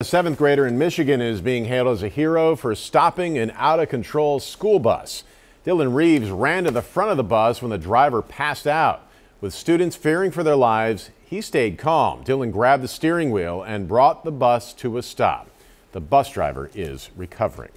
A seventh grader in Michigan is being hailed as a hero for stopping an out of control school bus. Dillon Reeves ran to the front of the bus when the driver passed out. With students fearing for their lives, he stayed calm. Dillon grabbed the steering wheel and brought the bus to a stop. The bus driver is recovering.